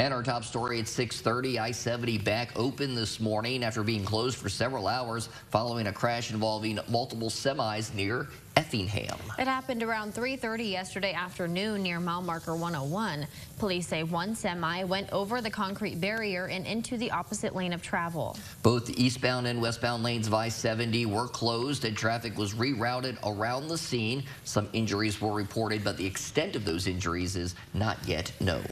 And our top story at 6:30, I-70 back open this morning after being closed for several hours following a crash involving multiple semis near Effingham. It happened around 3.30 yesterday afternoon near mile marker 101. Police say one semi went over the concrete barrier and into the opposite lane of travel. Both eastbound and westbound lanes of I-70 were closed and traffic was rerouted around the scene. Some injuries were reported, but the extent of those injuries is not yet known.